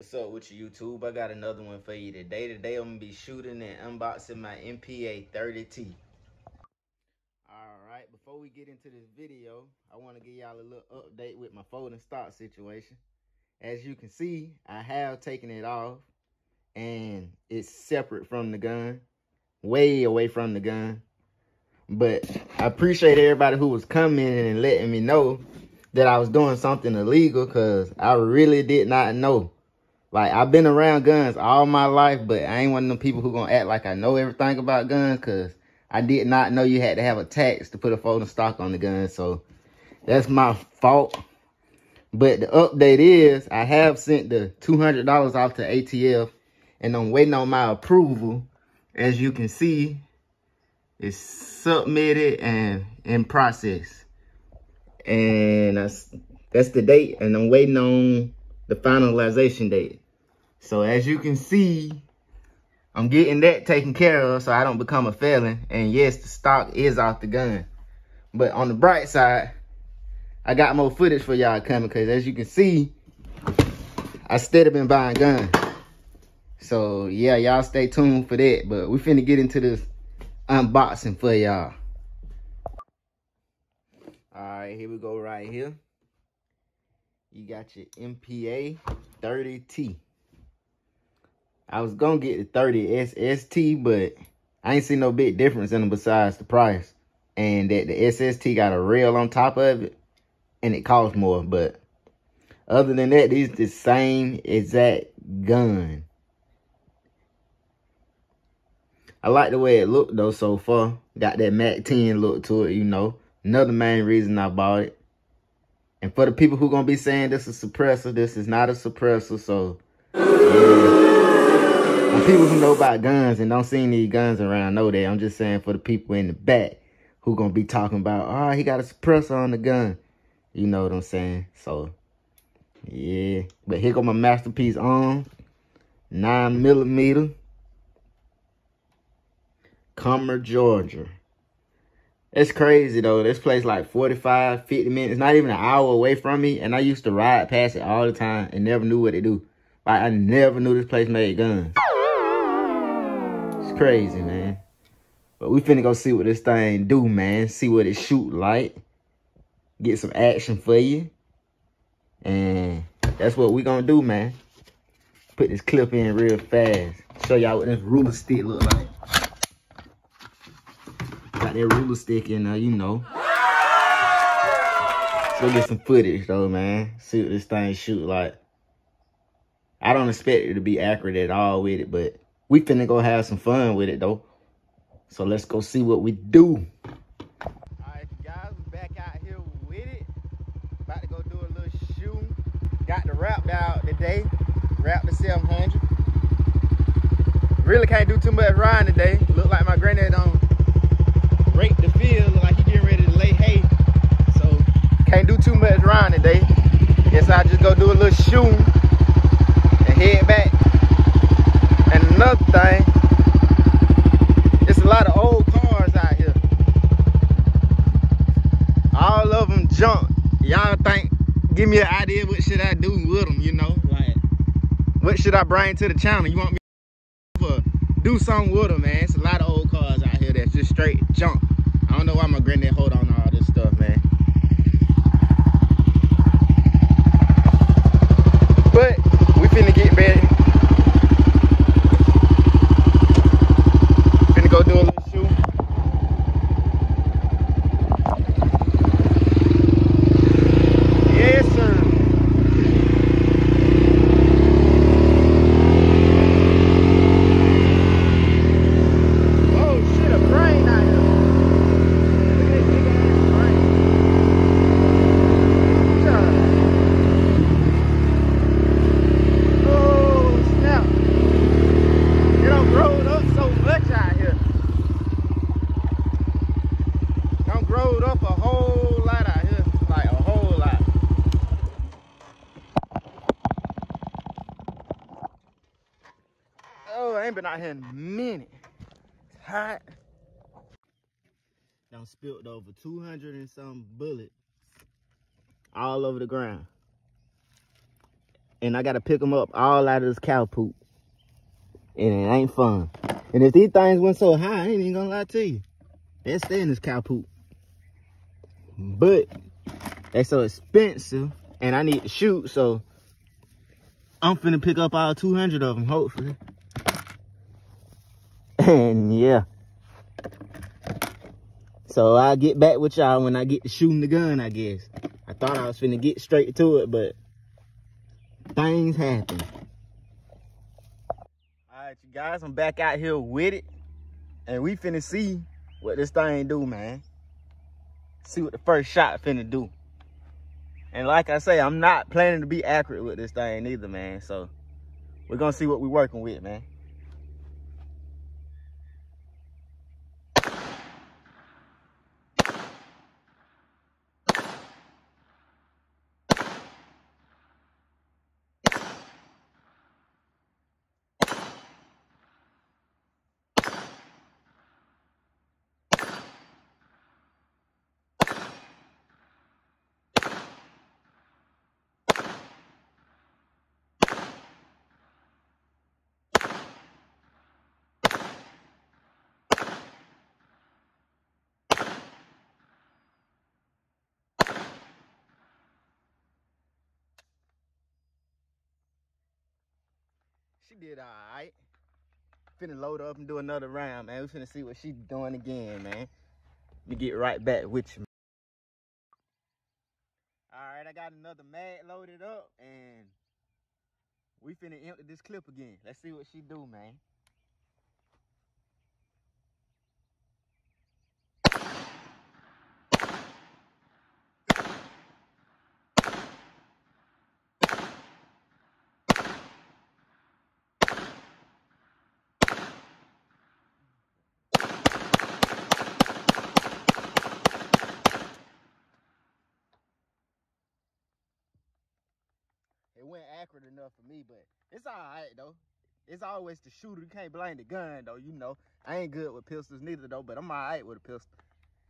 What's up with you, YouTube? I got another one for you today. Today I'm gonna be shooting and unboxing my MPA 30T. Alright, before we get into this video, I want to give y'all a little update with my folding stock situation. As you can see, I have taken it off and it's separate from the gun, way away from the gun. But I appreciate everybody who was coming and letting me know that I was doing something illegal because I really did not know like I've been around guns all my life, but I ain't one of them people who gonna act like I know everything about guns because I did not know you had to have a tax to put a folding stock on the gun. So that's my fault. But the update is I have sent the $200 off to ATF and I'm waiting on my approval. As you can see, it's submitted and in process. And that's, that's the date. And I'm waiting on the finalization date. So as you can see, I'm getting that taken care of so I don't become a felon. And yes, the stock is off the gun. But on the bright side, I got more footage for y'all coming because as you can see, I still have been buying guns. So yeah, y'all stay tuned for that. But we finna get into this unboxing for y'all. All right, here we go right here you got your MPA 30T. I was gonna get the 30 SST, but I ain't seen no big difference in them besides the price. And that the SST got a rail on top of it, and it costs more. But other than that, these the same exact gun. I like the way it looked though so far. Got that MAC 10 look to it, you know. Another main reason I bought it. And for the people who gonna be saying this is suppressor, this is not a suppressor. So, yeah. And people who know about guns and don't see any guns around know that. I'm just saying for the people in the back who gonna be talking about, oh, he got a suppressor on the gun. You know what I'm saying? So, yeah. But here go my masterpiece on. 9 millimeter. Comer, Georgia. It's crazy though. This place like 45, 50 minutes, not even an hour away from me. And I used to ride past it all the time and never knew what to do. Like I never knew this place made guns. It's crazy, man. But we finna go see what this thing do, man. See what it shoot like. Get some action for you. And that's what we gonna do, man. Put this clip in real fast. Show y'all what this ruler stick look like. That ruler stick in there, uh, you know. Let's get some footage though, man. See what this thing shoot like. I don't expect it to be accurate at all with it, but we finna go have some fun with it though. So let's go see what we do. Alright guys, we back out here with it. About to go do a little shoot. Got the wrap out today. Wrap the 700. Really can't do too much riding today. Look like my granddad on rake the field. Like he getting ready to lay hay. So can't do too much riding today. Guess I'll just go do a little shooting and head back. And another thing, it's a lot of old cars out here. All of them junk. Y'all think, give me an idea what should I do with them, you know? Like, what should I bring to the channel? You want me to do something with them, man? It's a lot of old cars out here that's just straight junk. I don't know why my granddad hold on all this stuff, man. But we finna get ready. Finna go do a little shoot. Yes, sir. Oh shit, a brain out here. Look at this big ass brain. God. Oh snap. It don't grow up so much out here. Don't grow up a whole lot out here. Like a whole lot. Oh, I ain't been out here in a minute. It's hot. Done spilled over 200 and some bullets all over the ground. and I gotta pick them up all out of this cow poop. And it ain't fun. And if these things went so high, I ain't even gonna lie to you. They'll stay in this cow poop. But they so expensive and I need to shoot, so I'm finna pick up all 200 of them, hopefully. And yeah. So I'll get back with y'all when I get to shooting the gun, I guess. I thought I was finna get straight to it, but things happen. All right, you guys, I'm back out here with it. And we finna see what this thing do, man. See what the first shot finna do. And like I say, I'm not planning to be accurate with this thing either, man. So we're gonna see what we're working with, man. She did all right. Finna load up and do another round, man. We finna see what she doing again, man. Let me get right back with you. All right, I got another mag loaded up, and we finna empty this clip again. Let's see what she do, man. Enough for me, but it's all right though. It's always the shooter. You can't blame the gun though. You know, I ain't good with pistols neither though, but I'm all right with a pistol.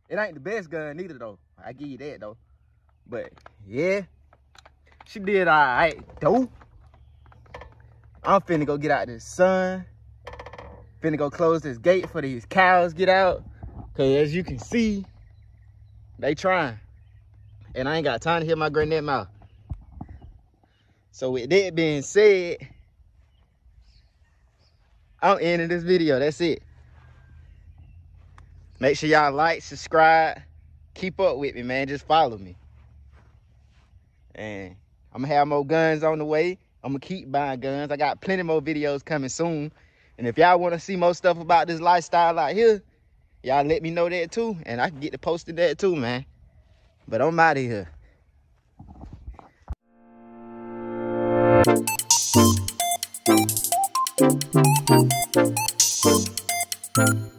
It ain't the best gun neither though. I give you that though. But yeah, she did all right though. I'm finna go get out this sun. Finna go close this gate for these cows get out. Cause as you can see, they trying. And I ain't got time to hear my granddad mouth. So with that being said, I'm ending this video. That's it. Make sure y'all like, subscribe, keep up with me, man. Just follow me. And I'm gonna have more guns on the way. I'm gonna keep buying guns. I got plenty more videos coming soon. And if y'all wanna see more stuff about this lifestyle out here, y'all let me know that too. And I can get to posting that too, man. But I'm out of here. Thank you.